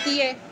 करती है।